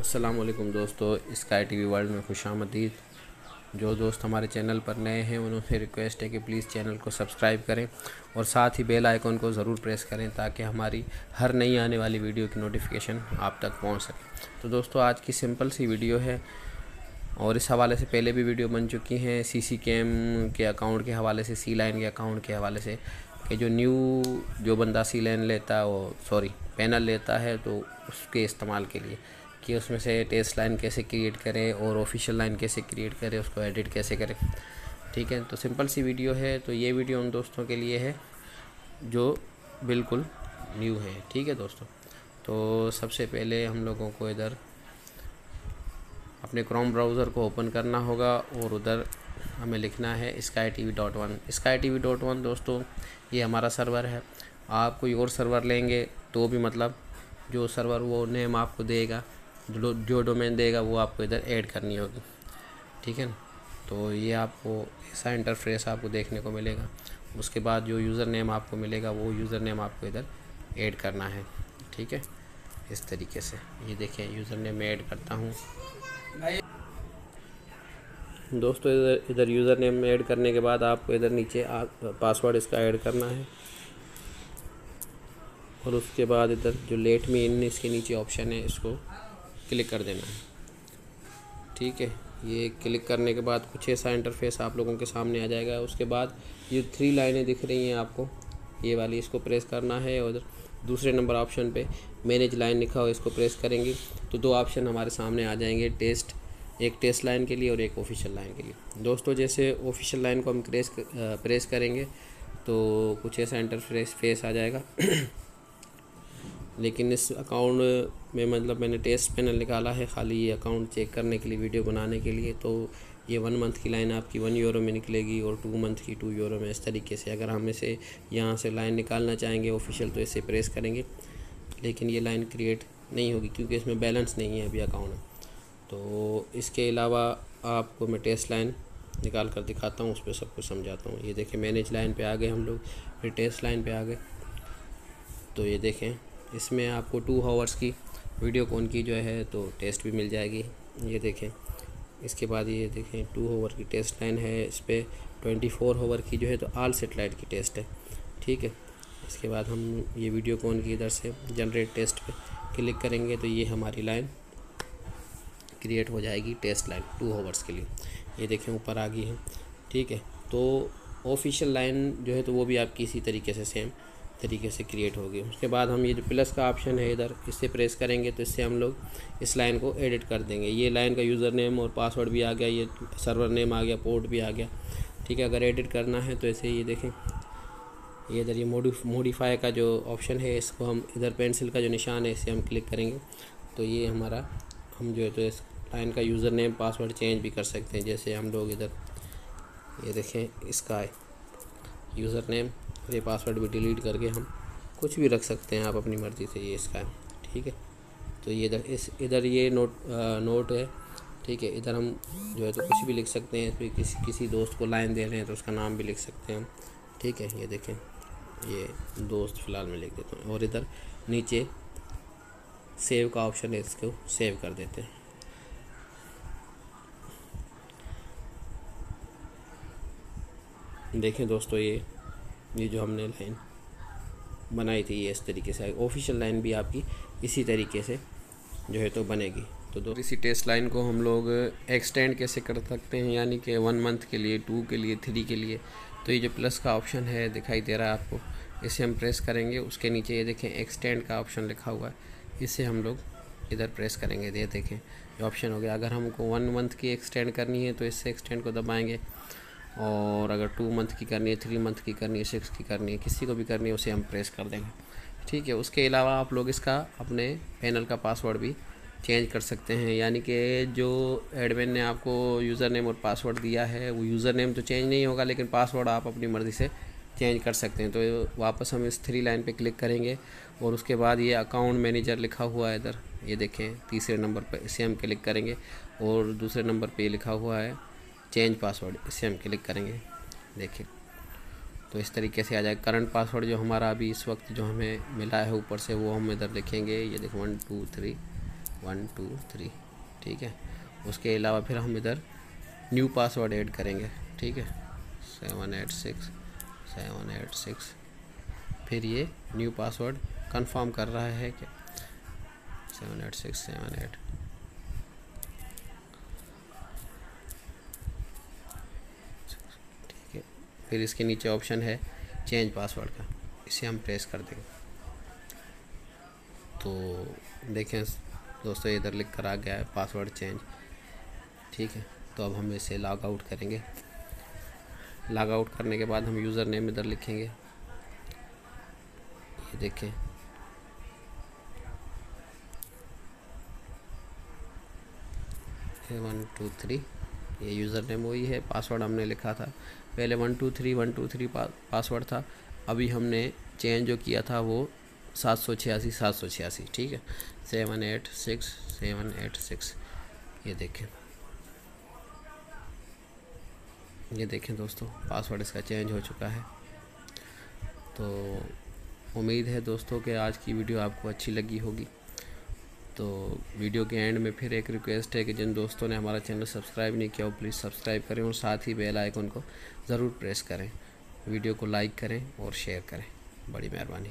असलम दोस्तों sky T we world में खुश आमदीद। जो दोस्त हमारे चैनल पर नए हैं, उनसे रिक्वेस्ट है कि प्लीज़ चैनल को सब्सक्राइब करें और साथ ही बेल आइकन को ज़रूर प्रेस करें ताकि हमारी हर नई आने वाली वीडियो की नोटिफिकेशन आप तक पहुँच सके। तो दोस्तों, आज की सिंपल सी वीडियो है और इस हवाले से पहले भी वीडियो बन चुकी हैं। सी कैम के अकाउंट के हवाले से सी लाइन के अकाउंट के हवाले से कि जो न्यू जो बंदा सी लाइन लेता है, वो सॉरी पैनल लेता है तो उसके इस्तेमाल के लिए। कि उसमें से टेस्ट लाइन कैसे क्रिएट करें और ऑफिशियल लाइन कैसे क्रिएट करें, उसको एडिट कैसे करें। ठीक है तो सिंपल सी वीडियो है तो ये वीडियो उन दोस्तों के लिए है, जो बिल्कुल न्यू है। ठीक है दोस्तों तो सबसे पहले हम लोगों को इधर अपने क्रोम ब्राउज़र को ओपन करना होगा और उधर हमें लिखना है sky T V dot one sky T V dot one दोस्तों, ये हमारा सर्वर है। आप कोई और सर्वर लेंगे तो भी मतलब जो सर्वर वो नेम आपको देगा। जो डोमेन देगा वो आपको इधर ऐड करनी होगी। ठीक है ना? तो ये आपको ऐसा इंटरफेस आपको देखने को मिलेगा। उसके बाद जो यूज़र नेम आपको मिलेगा, वो यूज़र नेम आपको इधर ऐड करना है। ठीक है? इस तरीके से। ये देखें यूज़र नेम मैं ऐड करता हूँ। दोस्तों, इधर इधर यूज़र नेम ऐड करने के बाद आपको इधर नीचे पासवर्ड इसका ऐड करना है। और उसके बाद इधर जो लेट में इन इसके नीचे ऑप्शन है, इसको क्लिक कर देना है। ठीक है, ये क्लिक करने के बाद कुछ ऐसा इंटरफेस आप लोगों के सामने आ जाएगा। उसके बाद ये थ्री लाइनें दिख रही हैं आपको। ये वाली इसको प्रेस करना है और दूसरे नंबर ऑप्शन पे मैनेज लाइन लिखा हो, इसको प्रेस करेंगे। तो दो ऑप्शन हमारे सामने आ जाएँगे टेस्ट एक टेस्ट लाइन के लिए और एक ऑफिशियल लाइन के लिए। दोस्तों, जैसे ऑफिशियल लाइन को हम प्रेस प्रेस करेंगे तो कुछ ऐसा इंटरफेस फेस आ जाएगा। लेकिन इस अकाउंट में मतलब मैंने टेस्ट पैनल निकाला है खाली ये अकाउंट चेक करने के लिए वीडियो बनाने के लिए। तो ये वन मंथ की लाइन आपकी वन यूरो में निकलेगी और टू मंथ की टू यूरो में इस तरीके से। अगर हम इसे यहाँ से लाइन निकालना चाहेंगे ऑफिशियल तो इसे प्रेस करेंगे। लेकिन ये लाइन क्रिएट नहीं होगी क्योंकि इसमें बैलेंस नहीं है अभी अकाउंट तो इसके अलावा आपको मैं टेस्ट लाइन निकाल कर दिखाता हूँ, उस पर सब कुछ समझाता हूँ। ये देखें मैनेज लाइन पे आ गए हम लोग, फिर टेस्ट लाइन पे आ गए। तो ये देखें इसमें आपको टू हावर्स की वीडियो कॉन की जो है तो टेस्ट भी मिल जाएगी। ये देखें। इसके बाद ये देखें टू हावर की टेस्ट लाइन है, इस पर ट्वेंटी फोर हावर की जो है तो आल सेटेलाइट की टेस्ट है। ठीक है? इसके बाद हम ये वीडियो कॉन की इधर से जनरेट टेस्ट पे क्लिक करेंगे तो ये हमारी लाइन क्रिएट हो जाएगी टेस्ट लाइन टू हावर्स के लिए। ये देखें, ऊपर आ गई है। ठीक है? तो ऑफिशियल लाइन जो है तो वो भी आपकी इसी तरीके से सेम तरीके से क्रिएट होगी। उसके बाद हम ये जो प्लस का ऑप्शन है इधर, इससे प्रेस करेंगे तो इससे हम लोग इस लाइन को एडिट कर देंगे। ये लाइन का यूज़र नेम और पासवर्ड भी आ गया, ये सर्वर नेम आ गया पोर्ट भी आ गया। ठीक है, अगर एडिट करना है तो ऐसे ये देखें। ये इधर ये मोडिफाई का जो ऑप्शन है, इसको हम इधर पेंसिल का जो निशान है इसे हम क्लिक करेंगे। तो ये हमारा, हम जो है तो इस लाइन का यूज़र नेम पासवर्ड चेंज भी कर सकते हैं। जैसे हम लोग इधर, ये देखें, इसका यूज़र नेम ये पासवर्ड भी डिलीट करके हम कुछ भी रख सकते हैं आप अपनी मर्ज़ी से ये इसका ठीक है? तो ये इधर इस इधर ये नोट आ, नोट है ठीक है? इधर हम जो है तो कुछ भी लिख सकते हैं फिर किसी किसी दोस्त को लाइन दे रहे हैं तो उसका नाम भी लिख सकते हैं ठीक है? ये देखें ये दोस्त फ़िलहाल मैं लिख देता हूँ और इधर नीचे सेव का ऑप्शन है इसको सेव कर देते हैं। देखें दोस्तों ये ये जो हमने लाइन बनाई थी, ये इस तरीके से ऑफिशियल लाइन भी आपकी इसी तरीके से जो है तो बनेगी। तो दो इसी टेस्ट लाइन को हम लोग एक्सटेंड कैसे कर सकते हैं? यानी कि वन मंथ के लिए टू के लिए थ्री के लिए। तो ये जो प्लस का ऑप्शन है, दिखाई दे रहा है आपको, इसे हम प्रेस करेंगे। उसके नीचे ये देखें एक्सटेंड का ऑप्शन लिखा हुआ है। इसे हम लोग इधर प्रेस करेंगे। ये देखें ऑप्शन हो गया। अगर हमको वन मंथ की एक्सटेंड करनी है तो इससे एक्सटेंड को दबाएँगे। और अगर टू मंथ की करनी है थ्री मंथ की करनी है सिक्स की करनी है, किसी को भी करनी है, उसे हम प्रेस कर देंगे। ठीक है, उसके अलावा आप लोग इसका अपने पैनल का पासवर्ड भी चेंज कर सकते हैं। यानी कि जो एडमिन ने आपको यूज़र नेम और पासवर्ड दिया है, वो यूज़र नेम तो चेंज नहीं होगा, लेकिन पासवर्ड आप अपनी मर्ज़ी से चेंज कर सकते हैं। तो वापस हम इस थ्री लाइन पे क्लिक करेंगे और उसके बाद ये अकाउंट मैनेजर लिखा हुआ है इधर। ये देखें, तीसरे नंबर पर इसे हम क्लिक करेंगे और दूसरे नंबर पे लिखा हुआ है। चेंज पासवर्ड, इसे हम क्लिक करेंगे। देखिए तो इस तरीके से आ जाए करंट पासवर्ड जो हमारा अभी इस वक्त जो हमें मिला है ऊपर से, वो हम इधर लिखेंगे ये देखो, one, two, three, one, two, three, ठीक है? उसके अलावा फिर हम इधर न्यू पासवर्ड ऐड करेंगे, ठीक है? Seven eight six, seven eight six. फिर ये न्यू पासवर्ड कंफर्म कर रहा है क्या seven eight six, seven eight. फिर इसके नीचे ऑप्शन है चेंज पासवर्ड का। इसे हम प्रेस कर देंगे। तो देखें दोस्तों, इधर लिख कर आ गया है पासवर्ड चेंज। ठीक है तो अब हम इसे लॉग आउट करेंगे। लॉग आउट करने के बाद हम यूज़र नेम इधर लिखेंगे। ये देखें। One two three. ये यूज़र नेम वही है पासवर्ड हमने लिखा था। पहले one two three one two three password था। अभी हमने चेंज जो किया था वो सात सौ छियासी, सात सौ छियासी, ठीक है? Seven eight six seven eight six ये देखें। ये देखें दोस्तों पासवर्ड इसका चेंज हो चुका है। तो उम्मीद है दोस्तों कि आज की वीडियो आपको अच्छी लगी होगी। तो वीडियो के एंड में फिर एक रिक्वेस्ट है कि जिन दोस्तों ने हमारा चैनल सब्सक्राइब नहीं किया, वो प्लीज़ सब्सक्राइब करें और साथ ही बेल आइकन को ज़रूर प्रेस करें। वीडियो को लाइक करें और शेयर करें। बड़ी मेहरबानी।